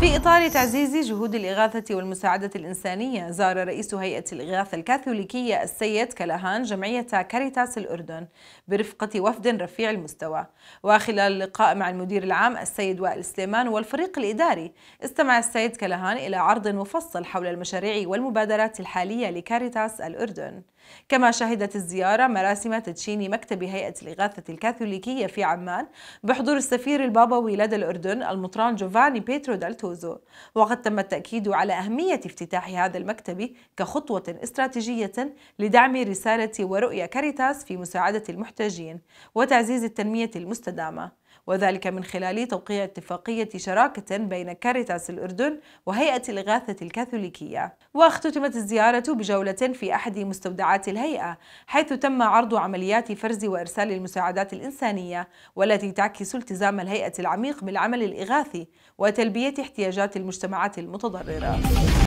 في إطار تعزيز جهود الإغاثة والمساعدة الإنسانية زار رئيس هيئة الإغاثة الكاثوليكية السيد كلاهان جمعية كاريتاس الأردن برفقة وفد رفيع المستوى. وخلال اللقاء مع المدير العام السيد وائل سليمان والفريق الإداري استمع السيد كلاهان إلى عرض مفصل حول المشاريع والمبادرات الحالية لكاريتاس الأردن. كما شهدت الزيارة مراسم تدشين مكتب هيئة الإغاثة الكاثوليكية في عمان بحضور السفير البابوي لدى الأردن المطران جوفاني بيترو دالتوزو وقد تم التأكيد على أهمية افتتاح هذا المكتب كخطوة استراتيجية لدعم رسالة ورؤية كاريتاس في مساعدة المحتاجين وتعزيز التنمية المستدامة. وذلك من خلال توقيع اتفاقية شراكة بين كاريتاس الأردن وهيئة الإغاثة الكاثوليكية. واختتمت الزيارة بجولة في أحد مستودعات الهيئة حيث تم عرض عمليات فرز وإرسال المساعدات الإنسانية والتي تعكس التزام الهيئة العميق بالعمل الإغاثي وتلبية احتياجات المجتمعات المتضررة.